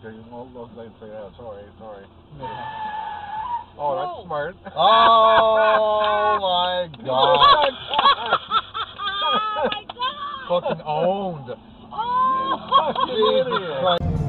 because you won't look like say that. Sorry, sorry. Yeah. Oh, that's smart. Oh my god. oh my god! Fucking owned. Oh! Jesus Christ.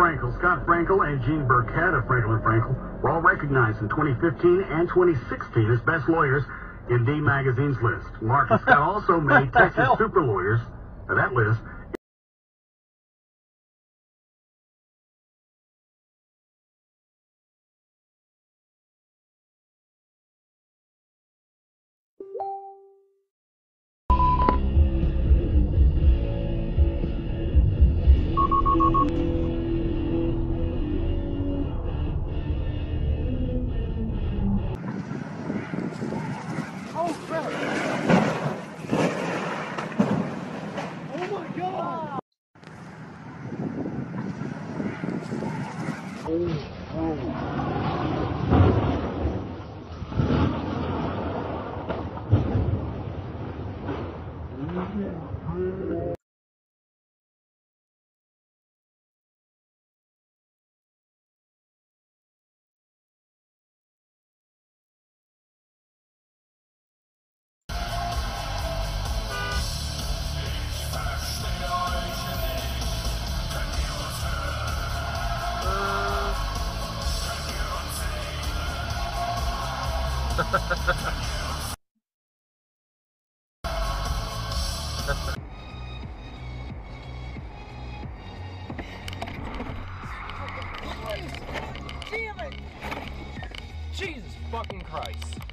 Frankel, Scott Frankel, and Gene Burkett of Frankel and Frankel were all recognized in 2015 and 2016 as best lawyers in D Magazine's list. Mark and Scott also made Texas? Super Lawyers that list. Ha ha ha ha. Damn it! Jesus fucking Christ.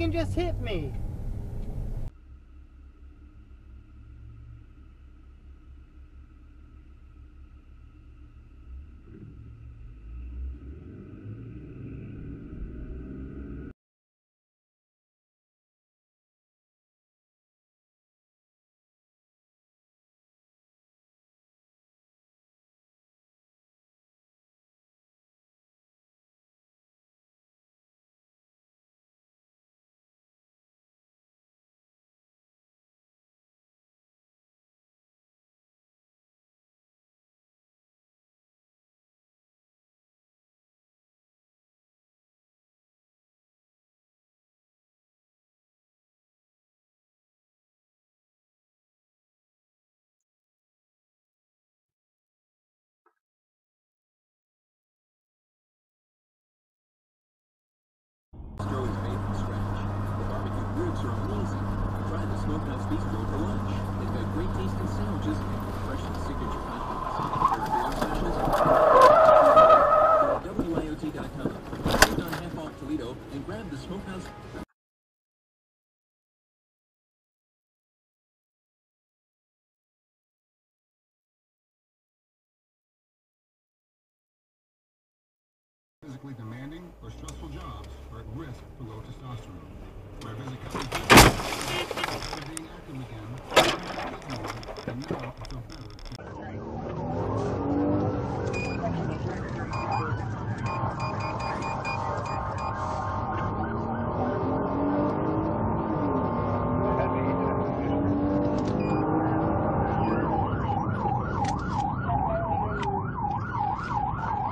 Freaking just hit me. Ribs are amazing. Try the Smokehouse Bistro for lunch. They've got great tasting sandwiches and fresh signature dogs. Their. WIOT.com. On Half Off Toledo and grab the Smokehouse. physically demanding or stressful jobs are at risk for low testosterone.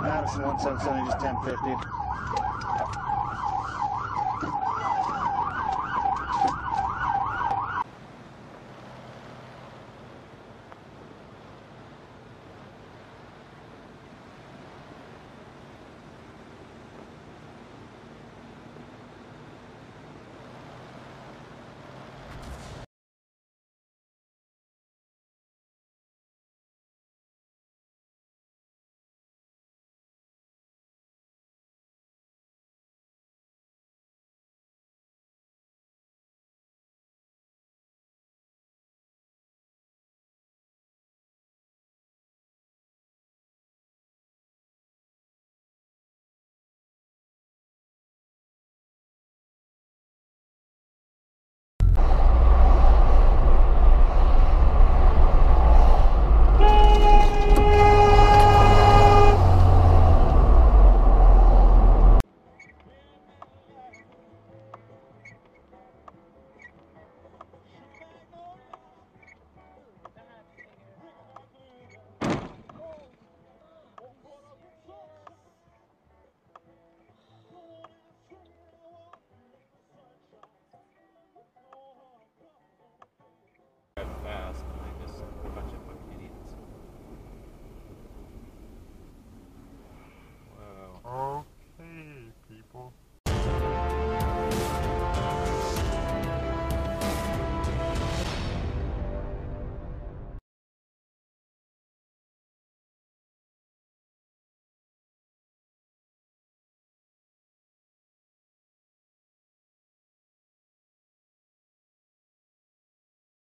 Madison 177 just 1050.